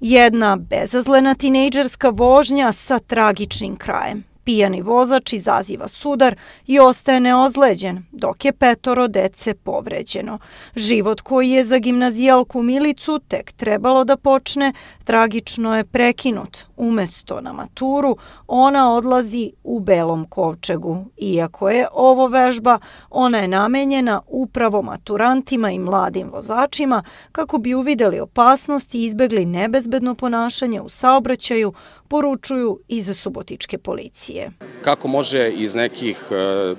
Jedna bezazlena tinejdžerska vožnja sa tragičnim krajem. Pijani vozač izaziva sudar i ostaje neozleđen, dok je petoro dece povređeno. Život koji je za gimnazijalku Milicu tek trebalo da počne, tragično je prekinut. Umesto na maturu, ona odlazi u belom kovčegu. Iako je ovo vežba, ona je namenjena upravo maturantima i mladim vozačima kako bi uvideli opasnost i izbegli nebezbedno ponašanje u saobraćaju, poručuju iz Subotičke policije. Kako može iz nekih, e,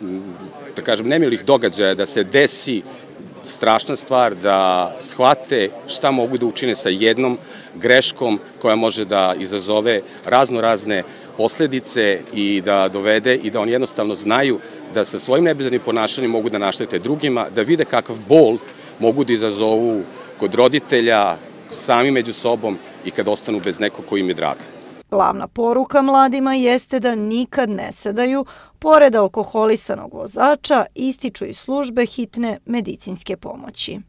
da kažem, nemilih događaja da se desi strašna stvar da shvate šta mogu da učine sa jednom greškom koja može da izazove razno razne posledice i da dovede i da oni jednostavno znaju da sa svojim nebezrednim ponašanjem mogu da naštete drugima, da vide kakav bol mogu da izazovu kod roditelja, sami među sobom i kad ostanu bez nekog koji im je drag. Glavna poruka mladima jeste da nikad ne sedaju, pored alkoholisanog vozača ističu i službe hitne medicinske pomoći.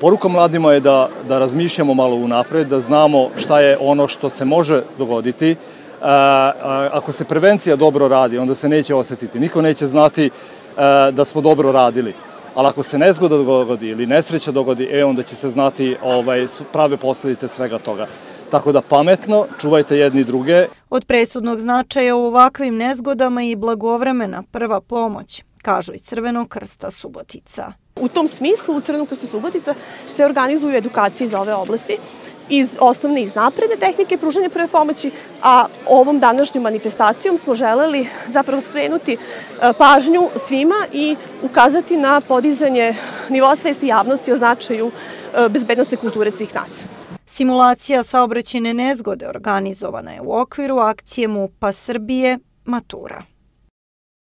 Poruka mladima je da, da razmišljamo malo unapred, da znamo šta je ono što se može dogoditi. A, ako se prevencija dobro radi, onda se neće osetiti. Niko neće znati a, da smo dobro radili. Ali ako se nezgoda dogodi ili nesreća dogodi, e, onda će se znati ovaj, prave posledice svega toga. Tako da pametno, čuvajte jedni druge. Od presudnog značaja u ovakvim nezgodama i blagovremena prva pomoć, kažu iz Crvenog krsta Subotica. U tom smislu u Crvenog krsta Subotica se organizuju edukacije iz ove oblasti iz osnovne i iz napredne tehnike pružanja prve pomoći, a ovom današnjom manifestacijom smo želeli zapravo skrenuti e, pažnju svima i ukazati na podizanje nivoa svesti javnosti o značaju e, bezbednostne kulture svih nas. Simulacija saobraćene nezgode organizovana je u okviru akcije MUPA Srbije Matura.